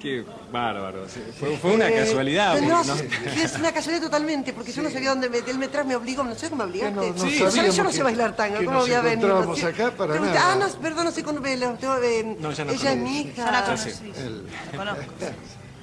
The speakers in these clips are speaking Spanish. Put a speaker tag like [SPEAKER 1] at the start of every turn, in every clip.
[SPEAKER 1] Qué bárbaro. sí. Fue, fue una casualidad.
[SPEAKER 2] Eh,
[SPEAKER 1] porque
[SPEAKER 2] no,
[SPEAKER 1] no-
[SPEAKER 2] es una casualidad totalmente, porque yo no sabía dónde me, él me trajo, me obligó, no sé cómo me obligaste.
[SPEAKER 3] no- no
[SPEAKER 2] Sí,
[SPEAKER 3] sabíamos
[SPEAKER 2] ¿sabes? yo no sé bailar tango, ¿cómo voy a venir?
[SPEAKER 3] encontrábamos
[SPEAKER 2] Sí.
[SPEAKER 3] acá para
[SPEAKER 2] Tengo-
[SPEAKER 3] nada.
[SPEAKER 2] Ah, no, perdón, no sé con tengo, eh,
[SPEAKER 1] No, ya no
[SPEAKER 2] Ella es mi hija.
[SPEAKER 4] Ya la conocí.
[SPEAKER 1] sí.
[SPEAKER 4] La conozco.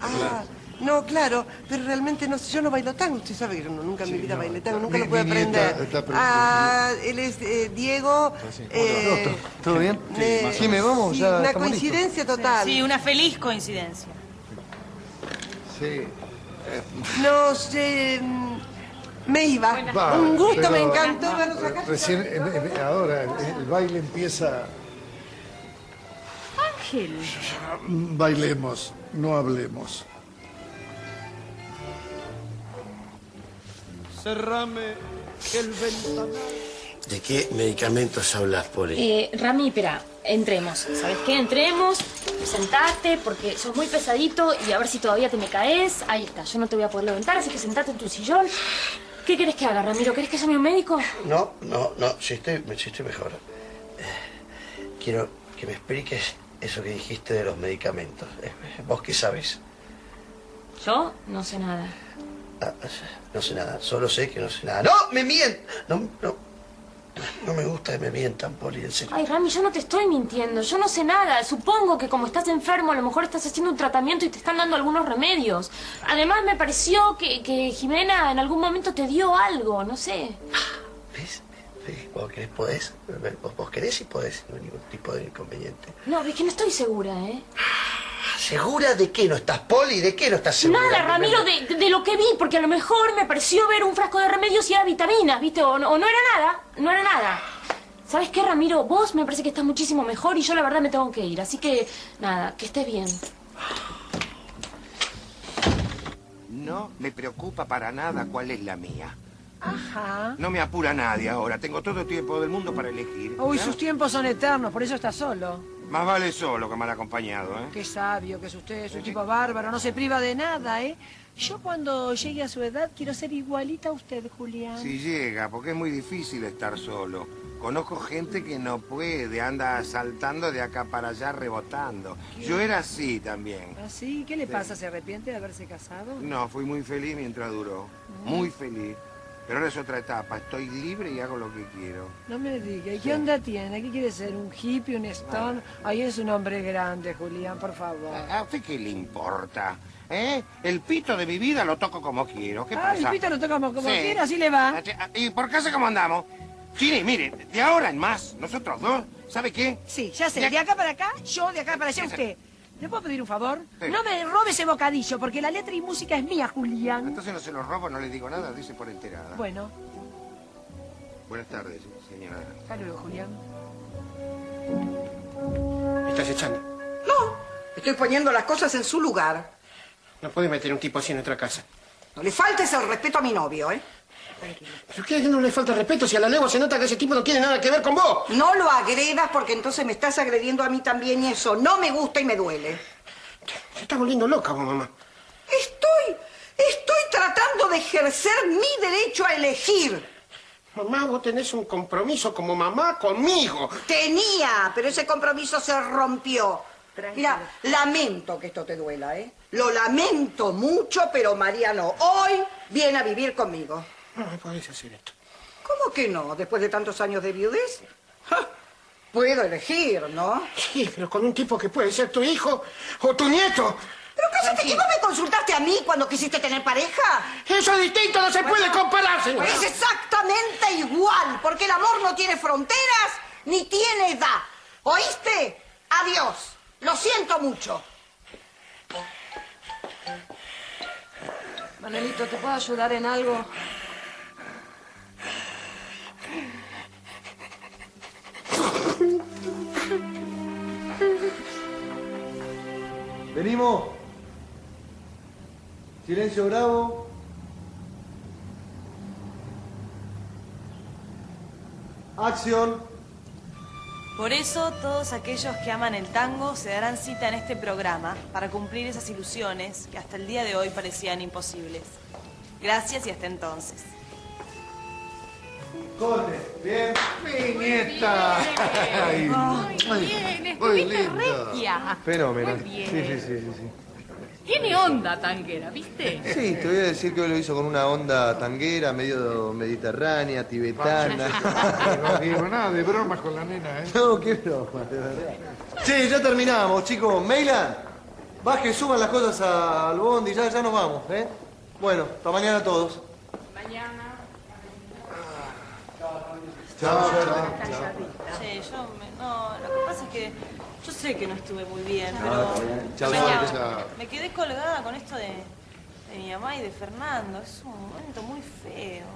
[SPEAKER 2] Ah, no, claro, pero realmente no sé, yo no bailo tango, usted sabe que yo no- nunca en mi vida bailé tango, nunca
[SPEAKER 3] Mi-
[SPEAKER 2] lo pude aprender.
[SPEAKER 3] está
[SPEAKER 2] ah, él es eh, Diego. eh,
[SPEAKER 3] ¿Todo bien?
[SPEAKER 2] eh,
[SPEAKER 3] Jimé, vamos,
[SPEAKER 2] sí,
[SPEAKER 3] ya
[SPEAKER 2] Una coincidencia total.
[SPEAKER 4] Sí, una feliz coincidencia.
[SPEAKER 3] Sí.
[SPEAKER 2] No sé, mm, me iba.
[SPEAKER 3] Va,
[SPEAKER 2] Un gusto,
[SPEAKER 3] pero
[SPEAKER 2] me encantó verlos acá.
[SPEAKER 3] Recién, eh, eh, ahora, el, el baile empieza...
[SPEAKER 5] Ángel.
[SPEAKER 3] Bailemos, no hablemos.
[SPEAKER 6] Cerrame el ventanal.
[SPEAKER 7] ¿De qué medicamentos hablas, Poli?
[SPEAKER 5] Eh, Rami, espera, entremos. ¿Sabes qué? Entremos, sentate, porque sos muy pesadito y a ver si todavía te me caes. Ahí está, yo no te voy a poder levantar, así que sentate en tu sillón. ¿Qué querés que haga, Ramiro? ¿Querés que llame a un médico?
[SPEAKER 7] No, no, no, estoy, sí estoy mejor. Eh, quiero que me expliques eso que dijiste de los medicamentos. Eh, ¿Vos qué sabes?
[SPEAKER 5] Yo no sé nada.
[SPEAKER 7] Ah, no sé nada, solo sé que no sé nada. ¡No! ¡Me mienten! No, no, no me gusta que me mientan, Poli, en serio.
[SPEAKER 5] Ay, Rami, yo no te estoy mintiendo. Yo no sé nada. Supongo que como estás enfermo, a lo mejor estás haciendo un tratamiento y te están dando algunos remedios. Además, me pareció que, que Jimena en algún momento te dio algo, no sé.
[SPEAKER 7] ¿Ves? Vos querés, podés. Vos, vos querés y podés, no hay ningún tipo de inconveniente.
[SPEAKER 5] No, es que no estoy segura, ¿eh?
[SPEAKER 7] ¿Segura de qué no estás, Poli? ¿De qué no estás segura?
[SPEAKER 5] Nada, Ramiro, de, de lo que vi, porque a lo mejor me pareció ver un frasco de remedios y era vitaminas, ¿viste? O no, o no era nada, no era nada. ¿Sabes qué, Ramiro? Vos me parece que estás muchísimo mejor y yo la verdad me tengo que ir. Así que, nada, que estés bien.
[SPEAKER 6] No me preocupa para nada cuál es la mía.
[SPEAKER 8] Ajá.
[SPEAKER 6] No me apura nadie ahora. Tengo todo el tiempo del mundo para elegir.
[SPEAKER 8] Uy, sus tiempos son eternos, por eso está solo.
[SPEAKER 6] Más vale solo que mal acompañado, ¿eh?
[SPEAKER 8] Qué sabio que es usted, es un tipo bárbaro, no se priva de nada, ¿eh? Yo cuando llegue a su edad quiero ser igualita a usted, Julián.
[SPEAKER 6] Si llega, porque es muy difícil estar solo. Conozco gente que no puede, anda saltando de acá para allá rebotando. Yo era así también.
[SPEAKER 8] ¿Así? ¿Ah, ¿Qué le pasa? ¿Se arrepiente de haberse casado?
[SPEAKER 6] No, fui muy feliz mientras duró. Muy feliz. Pero ahora es otra etapa. Estoy libre y hago lo que quiero.
[SPEAKER 8] No me diga, ¿y qué onda tiene? ¿Qué quiere ser? ¿Un hippie, un stone? Ahí es un hombre grande, Julián, por favor.
[SPEAKER 6] ¿A usted qué le importa? ¿Eh? El pito de mi vida lo toco como quiero. ¿Qué
[SPEAKER 8] Ah,
[SPEAKER 6] pasa?
[SPEAKER 8] el pito lo toca como, como
[SPEAKER 6] Sí.
[SPEAKER 8] quiera, así le va.
[SPEAKER 6] ¿Y por casa cómo andamos? Chini, mire, de ahora en más, nosotros dos, ¿sabe qué?
[SPEAKER 8] Sí, ya sé, de acá para acá, yo de acá para allá usted. ¿Le puedo pedir un favor?
[SPEAKER 6] Sí.
[SPEAKER 8] No me robe ese bocadillo, porque la letra y música es mía, Julián.
[SPEAKER 6] Entonces no se lo robo, no le digo nada, dice por enterada.
[SPEAKER 8] Bueno,
[SPEAKER 6] Buenas tardes, señora.
[SPEAKER 8] hasta luego, Julián.
[SPEAKER 9] ¿Me estás echando?
[SPEAKER 10] No, estoy poniendo las cosas en su lugar.
[SPEAKER 9] No puede meter un tipo así en nuestra casa.
[SPEAKER 10] No le faltes el respeto a mi novio, ¿eh?
[SPEAKER 9] ¿Pero qué? No le falta respeto si a la legua se nota que ese tipo no tiene nada que ver con vos.
[SPEAKER 10] No lo agredas porque entonces me estás agrediendo a mí también y eso no me gusta y me duele.
[SPEAKER 9] Se está volviendo loca vos, mamá.
[SPEAKER 10] Estoy, estoy tratando de ejercer mi derecho a elegir.
[SPEAKER 9] Mamá, vos tenés un compromiso como mamá conmigo.
[SPEAKER 10] Tenía, pero ese compromiso se rompió. Mira, lamento que esto te duela, ¿eh? Lo lamento mucho, pero Mariano hoy viene a vivir conmigo.
[SPEAKER 9] No me podés hacer esto.
[SPEAKER 10] ¿Cómo que no? Después de tantos años de viudez. ¡Ja! Puedo elegir, ¿no?
[SPEAKER 9] Sí, pero con un tipo que puede ser tu hijo o tu nieto.
[SPEAKER 10] ¿Pero cállate que vos me consultaste a mí cuando quisiste tener pareja?
[SPEAKER 9] Eso es distinto, no se puede comparar, señora.
[SPEAKER 10] Es exactamente igual, porque el amor no tiene fronteras ni tiene edad. ¿Oíste? Adiós. Lo siento mucho.
[SPEAKER 2] Manuelito, ¿te puedo ayudar en algo?
[SPEAKER 3] Venimos. Silencio bravo. Acción.
[SPEAKER 4] Por eso todos aquellos que aman el tango se darán cita en este programa para cumplir esas ilusiones que hasta el día de hoy parecían imposibles. Gracias y hasta entonces.
[SPEAKER 3] Corte, bien. Mi nieta. Ay,
[SPEAKER 11] Muy bien,
[SPEAKER 3] muy
[SPEAKER 11] estuviste
[SPEAKER 3] linda.
[SPEAKER 11] regia.
[SPEAKER 12] Fenómeno.
[SPEAKER 11] Muy bien.
[SPEAKER 12] Sí, sí, sí, sí, sí.
[SPEAKER 11] Tiene onda tanguera, ¿viste?
[SPEAKER 12] Sí, te voy a decir que hoy lo hizo con una onda tanguera, medio mediterránea, tibetana.
[SPEAKER 3] No digo nada de bromas con la nena, ¿eh?
[SPEAKER 12] No, qué broma, de verdad. Sí, ya terminamos, chicos. Mailan, baje, suban las cosas al bondi, ya, ya nos vamos, ¿eh? Bueno, hasta mañana a todos.
[SPEAKER 3] Chao, chao.
[SPEAKER 4] Che, yo me- no, lo que pasa es que yo sé que no estuve muy bien, pero
[SPEAKER 12] está bien. Chao,
[SPEAKER 4] me,
[SPEAKER 12] chao,
[SPEAKER 3] chao.
[SPEAKER 4] quedé colgada con esto de, de mi mamá y de Fernando. Es un momento muy feo.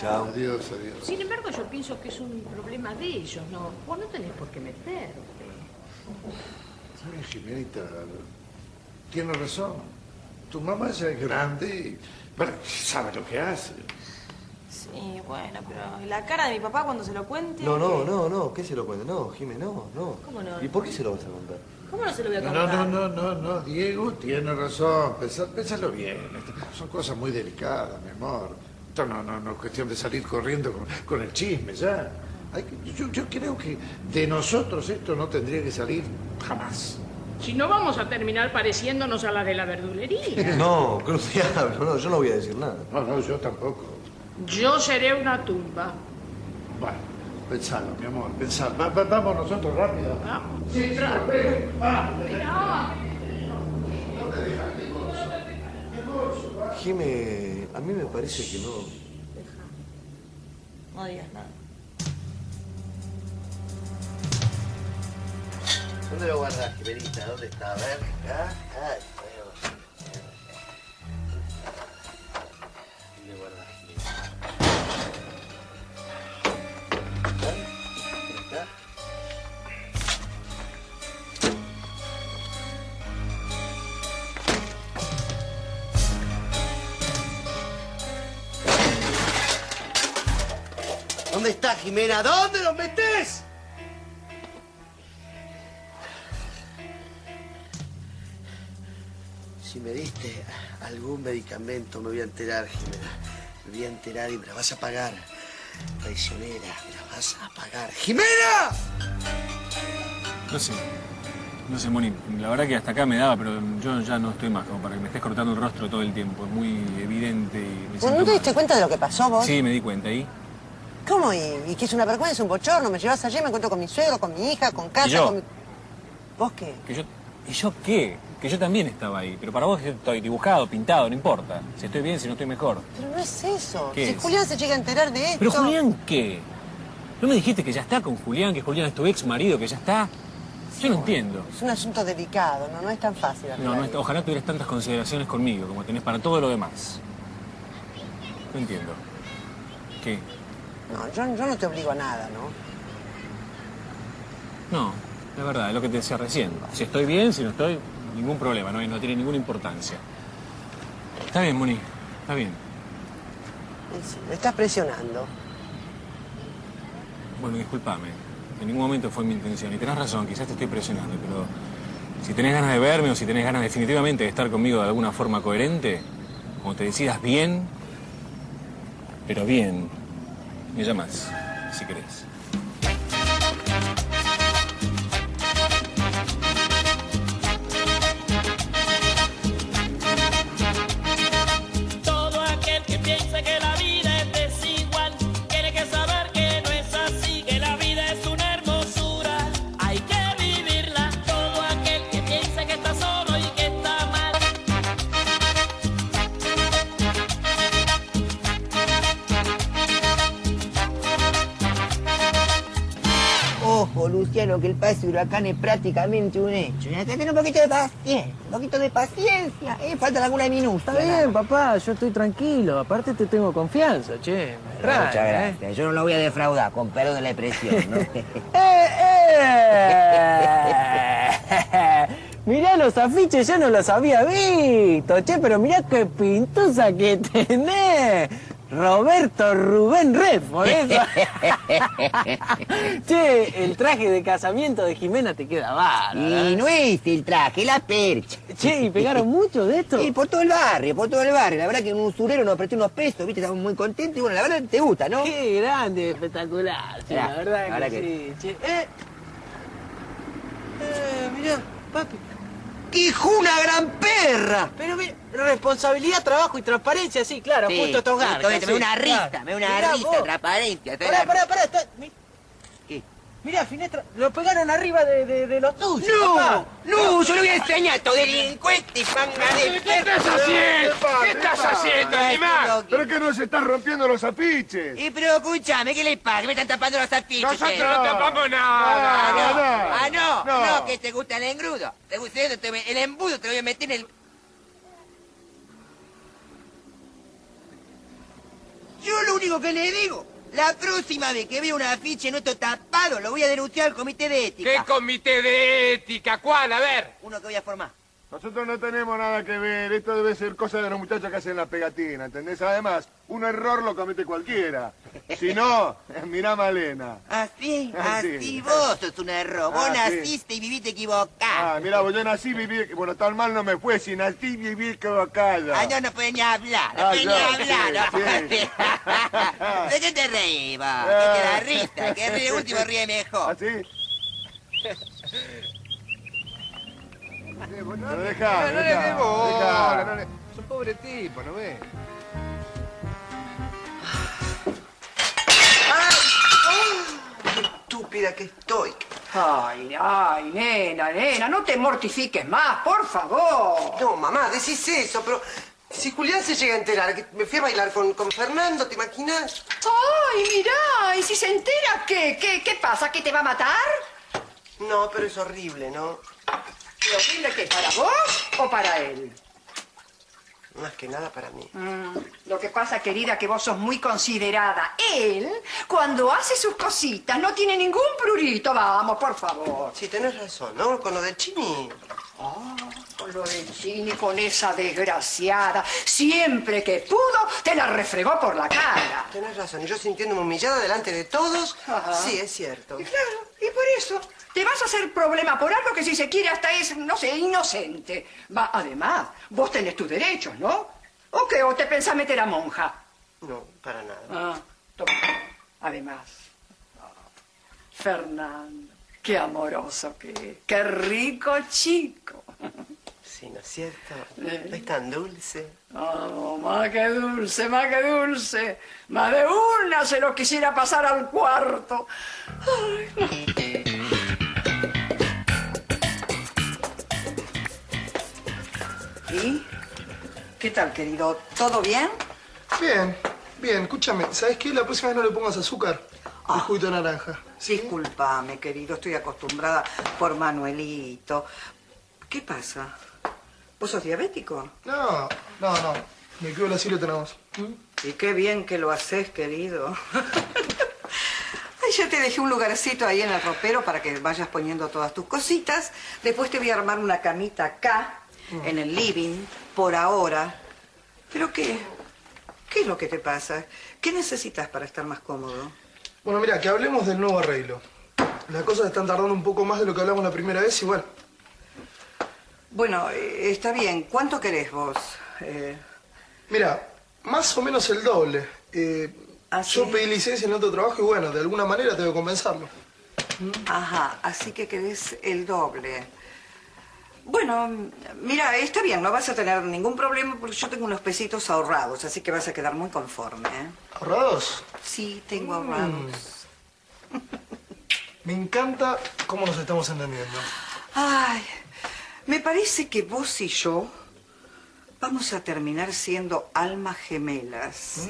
[SPEAKER 12] Chao.
[SPEAKER 3] Adiós, adiós.
[SPEAKER 11] Sin embargo, yo pienso que es un problema de ellos, ¿no? Vos no tenés por qué meterte.
[SPEAKER 3] Sí, Jimenita, tiene razón. Tu mamá ya es grande y bueno, sabe lo que hace.
[SPEAKER 4] Sí, bueno, pero ¿y la cara de mi papá cuando se lo cuente?
[SPEAKER 12] No, no, no, no, ¿qué se lo cuenta? No, Jimé, no, no.
[SPEAKER 4] ¿Cómo no?
[SPEAKER 12] ¿Y por qué se lo vas a contar?
[SPEAKER 4] ¿Cómo no se lo voy a contar?
[SPEAKER 3] no, no, no, no, no, Diego tiene razón. Pénsalo bien. Son cosas muy delicadas, mi amor. Esto no, no, no es cuestión de salir corriendo con, con el chisme, ya. Hay que- yo, yo creo que de nosotros esto no tendría que salir jamás.
[SPEAKER 11] Si no vamos a terminar pareciéndonos a la de la verdulería.
[SPEAKER 12] No, cruz diablo, no, yo no voy a decir nada.
[SPEAKER 3] No, no, yo tampoco.
[SPEAKER 11] Yo seré una tumba.
[SPEAKER 3] Bueno, pensalo, mi amor, pensalo. Va- va- vamos nosotros rápido.
[SPEAKER 11] Vamos.
[SPEAKER 3] Sí, sí, ven, vamos.
[SPEAKER 12] Jimé, a mí me parece que no.
[SPEAKER 4] No digas nada.
[SPEAKER 7] ¿Dónde lo guardas, Jimenita? ¿Dónde está? A ver. acá. Ay, ¿Dónde está Jimena? ¿Dónde lo metes? Si me diste algún medicamento, me voy a enterar, Jimena. Me voy a enterar y me la vas a pagar. Traicionera, me la vas a pagar. ¡Jimena!
[SPEAKER 1] No sé. No sé, Moni. La verdad que hasta acá me daba, pero yo ya no estoy más como para que me estés cortando el rostro todo el tiempo. Es muy evidente y me
[SPEAKER 13] ¿Vos
[SPEAKER 1] siento
[SPEAKER 13] no te
[SPEAKER 1] mal.
[SPEAKER 13] diste cuenta de lo que pasó vos?
[SPEAKER 1] Sí, me di cuenta. ¿Y?
[SPEAKER 13] ¿Cómo? ¿Y, y que es una vergüenza, un bochorno? Me llevas allí, me encuentro con mi suegro, con mi hija, con casa,
[SPEAKER 1] ¿Y yo?
[SPEAKER 13] con mi... ¿Vos qué?
[SPEAKER 1] Que yo, ¿Y yo qué? Que yo también estaba ahí. Pero para vos estoy dibujado, pintado, no importa. Si estoy bien, si no estoy mejor.
[SPEAKER 13] Pero no es eso.
[SPEAKER 1] ¿Qué
[SPEAKER 13] si
[SPEAKER 1] es?
[SPEAKER 13] Julián se llega a enterar de esto...
[SPEAKER 1] Pero Julián, ¿qué? ¿No me dijiste que ya está con Julián, que Julián es tu ex marido, que ya está? Yo no entiendo.
[SPEAKER 13] Es un asunto delicado, ¿no? No es tan fácil.
[SPEAKER 1] No, no, es- ojalá tuvieras tantas consideraciones conmigo como tenés para todo lo demás. No entiendo. ¿Qué?
[SPEAKER 13] No, yo, yo no te obligo a nada, ¿no?
[SPEAKER 1] No, la verdad, es lo que te decía recién. Si estoy bien, si no estoy, ningún problema, no, no tiene ninguna importancia. Está bien, Moni, está bien.
[SPEAKER 13] Sí, me estás presionando.
[SPEAKER 1] Bueno, discúlpame. En ningún momento fue mi intención. Y tenés razón, quizás te estoy presionando, pero si tenés ganas de verme o si tenés ganas definitivamente de estar conmigo de alguna forma coherente, como te decidas bien, pero bien, me llamas, si querés.
[SPEAKER 14] Luciano, que el paso de huracán es prácticamente un hecho. Y acá tenés un poquito de paciencia, un poquito de paciencia, ¿eh? Falta la alguna minuta.
[SPEAKER 15] Está bien, papá, yo estoy tranquilo. Aparte te tengo confianza, che.
[SPEAKER 14] Muchas
[SPEAKER 15] ¿eh?
[SPEAKER 14] gracias. Yo no lo voy a defraudar, con perdón de la expresión, ¿no?
[SPEAKER 15] ¡Eh, eh! Mirá los afiches, yo no los había visto, che, pero mirá qué pintosa que tenés. Roberto Rubén Red, por eso. che, el traje de casamiento de Jimena te queda bárbaro.
[SPEAKER 14] Y no es el traje, la percha.
[SPEAKER 15] Che, ¿y pegaron mucho de esto?
[SPEAKER 14] Y por todo el barrio, por todo el barrio. La verdad que un usurero nos prestó unos pesos, viste, estamos muy contentos y bueno, la verdad te gusta, ¿no?
[SPEAKER 15] Qué grande, espectacular. che, la verdad
[SPEAKER 14] ahora
[SPEAKER 15] que,
[SPEAKER 14] que-
[SPEAKER 15] sí. Che, eh,
[SPEAKER 13] Eh, mirá, papi.
[SPEAKER 14] ¡Hijo, una gran perra!
[SPEAKER 15] pero mira, responsabilidad, trabajo y transparencia, sí, claro,
[SPEAKER 14] Sí,
[SPEAKER 15] justo estos
[SPEAKER 14] esto, me
[SPEAKER 15] sí,
[SPEAKER 14] da una
[SPEAKER 15] claro.
[SPEAKER 14] risa, me da una
[SPEAKER 15] Mirá
[SPEAKER 14] risa,
[SPEAKER 15] vos.
[SPEAKER 14] transparencia.
[SPEAKER 15] Pará, pará, pará, está- mi-
[SPEAKER 14] ¿Qué?
[SPEAKER 15] Mirá, Finestra, lo pegaron arriba de, de, de los tuyos,
[SPEAKER 14] ¡No!
[SPEAKER 15] papá.
[SPEAKER 14] ¡No! ¡Yo le voy a enseñar a estos delincuentes, manga de
[SPEAKER 16] ¿Qué estás haciendo? ¿Qué estás haciendo, animal?
[SPEAKER 17] Pero que no se están rompiendo los apiches.
[SPEAKER 14] Y pero escúchame, ¿qué les pasa? ¿Que me están tapando los afiches?
[SPEAKER 17] Nosotros no tapamos nada.
[SPEAKER 14] Ah, no.
[SPEAKER 17] No, no.
[SPEAKER 14] Ah, no.
[SPEAKER 17] No.
[SPEAKER 14] No, te gusta el engrudo. Te gusta eso, te- el embudo te lo voy a meter en el... Yo lo único que le digo, la próxima vez que vea un afiche nuestro tapado, lo voy a denunciar al comité de ética.
[SPEAKER 16] ¿Qué comité de ética? ¿Cuál? A ver.
[SPEAKER 14] Uno que voy a formar.
[SPEAKER 17] Nosotros no tenemos nada que ver. Esto debe ser cosa de los muchachos que hacen la pegatina, ¿entendés? Además, un error lo comete cualquiera. Si no, mirá Malena.
[SPEAKER 14] Así,
[SPEAKER 17] Así.
[SPEAKER 14] así vos sos un error. Vos
[SPEAKER 17] Ah,
[SPEAKER 14] naciste y viviste equivocado.
[SPEAKER 17] Ah, mira, vos yo nací, viví... Bueno, tan mal no me fue. Si nací, viví equivocada.
[SPEAKER 14] Ah, no, no puede ni hablar, no
[SPEAKER 17] Ah,
[SPEAKER 14] puede ni hablar.
[SPEAKER 17] sí,
[SPEAKER 14] no
[SPEAKER 17] sí.
[SPEAKER 14] puede. ¿De qué te reís, vos? Que te da risa, que ríe último ríe mejor.
[SPEAKER 17] ¿Así? Pero dejá,
[SPEAKER 9] No le dé bola, no le- Es un pobre tipo, ¿no ves?
[SPEAKER 13] Estúpida que estoy.
[SPEAKER 18] Ay, ay, nena, nena, no te mortifiques más, por favor.
[SPEAKER 13] No, mamá, decís eso, pero si Julián se llega a enterar que me fui a bailar con, con Fernando, ¿te imaginas?
[SPEAKER 18] Ay, mirá, ¿y si se entera qué? ¿Qué, qué pasa? ¿Que te va a matar?
[SPEAKER 13] No, pero es horrible, ¿no?
[SPEAKER 18] ¿Lo horrible que para vos o para él?
[SPEAKER 13] Más que nada para mí.
[SPEAKER 18] Mm, Lo que pasa, querida, que vos sos muy considerada. Él, cuando hace sus cositas, no tiene ningún prurito. Vamos, por favor.
[SPEAKER 13] Sí, tenés razón, ¿no? Con lo de Chini.
[SPEAKER 18] Ah, con lo de Chini, con esa desgraciada. Siempre que pudo, te la refregó por la cara.
[SPEAKER 13] Tenés razón, y yo sintiéndome humillada delante de todos,
[SPEAKER 18] Ajá.
[SPEAKER 13] sí, es cierto.
[SPEAKER 18] Y claro, y por eso te vas a hacer problema por algo que si se quiere hasta es, no sé, inocente. Va, además, vos tenés tus derechos, ¿no? ¿O qué? ¿O te pensás meter a monja?
[SPEAKER 13] No, para nada.
[SPEAKER 18] Ah, toma. Además, Fernando, qué amoroso que es. Qué rico chico.
[SPEAKER 13] Sí, ¿no es cierto?
[SPEAKER 18] Eh.
[SPEAKER 13] Es tan dulce.
[SPEAKER 18] Oh, más que dulce, más que dulce. Más de una se lo quisiera pasar al cuarto. Ay, ¿Y? ¿Qué tal, querido? ¿Todo bien?
[SPEAKER 12] Bien, bien. Escúchame, ¿sabes qué? La próxima vez no le pongas azúcar al juguito de naranja.
[SPEAKER 19] Disculpame, querido, estoy acostumbrada por Manuelito. ¿Qué pasa? ¿Vos sos diabético?
[SPEAKER 12] No, no, no. Me quedo así lo tenemos.
[SPEAKER 19] Y qué bien que lo haces, querido. Ay, ya te dejé un lugarcito ahí en el ropero para que vayas poniendo todas tus cositas. Después te voy a armar una camita acá, en el living, por ahora. ¿Pero qué? ¿Qué es lo que te pasa? ¿Qué necesitas para estar más cómodo?
[SPEAKER 12] Bueno, mira, que hablemos del nuevo arreglo. Las cosas están tardando un poco más de lo que hablamos la primera vez y bueno.
[SPEAKER 19] Bueno, eh, está bien. ¿Cuánto querés vos? Eh,
[SPEAKER 12] Mira, más o menos el doble. Eh, Yo pedí licencia en otro trabajo y bueno, de alguna manera tengo que compensarlo.
[SPEAKER 19] Ajá, así que querés el doble. Bueno, mira, está bien, no vas a tener ningún problema porque yo tengo unos pesitos ahorrados, así que vas a quedar muy conforme. ¿eh?
[SPEAKER 12] ¿Ahorrados?
[SPEAKER 19] Sí, tengo ahorrados.
[SPEAKER 12] Me encanta cómo nos estamos entendiendo.
[SPEAKER 19] Ay, me parece que vos y yo vamos a terminar siendo almas gemelas.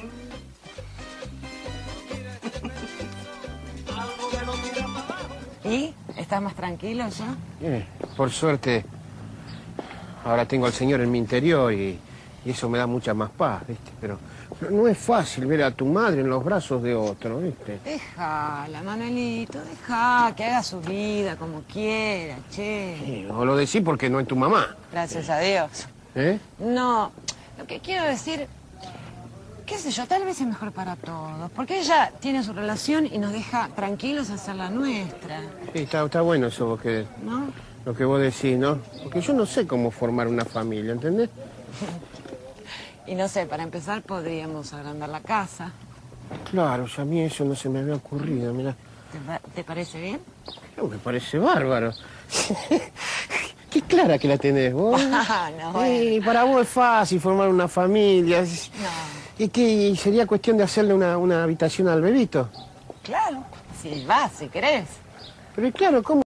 [SPEAKER 20] ¿Y? ¿Estás más tranquilo ya?
[SPEAKER 9] Eh, por suerte, ahora tengo al Señor en mi interior y, y eso me da mucha más paz, ¿viste? Pero no, no es fácil ver a tu madre en los brazos de otro, ¿viste?
[SPEAKER 20] Déjala, Manuelito, deja que haga su vida como quiera, che.
[SPEAKER 9] Sí, o lo decís porque no es tu mamá,
[SPEAKER 20] Gracias a Dios.
[SPEAKER 9] ¿eh?
[SPEAKER 20] No, lo que quiero decir qué sé yo, tal vez es mejor para todos. Porque ella tiene su relación y nos deja tranquilos hacer la nuestra,
[SPEAKER 9] Sí, está, está bueno eso vos que,
[SPEAKER 20] ¿no?
[SPEAKER 9] Lo que vos decís, ¿no? Porque yo no sé cómo formar una familia, ¿entendés?
[SPEAKER 20] Y no sé, para empezar podríamos agrandar la casa.
[SPEAKER 9] Claro, ya a mí eso no se me había ocurrido, mira.
[SPEAKER 20] ¿Te, pa- te parece bien?
[SPEAKER 9] Me parece bárbaro. Qué clara que la tenés vos.
[SPEAKER 20] Ah, no,
[SPEAKER 9] Eh, para vos es fácil formar una familia. Es- ¿Y qué? ¿Sería cuestión de hacerle una, una habitación al bebito?
[SPEAKER 20] Claro, si vas, si querés.
[SPEAKER 9] Pero claro, ¿cómo?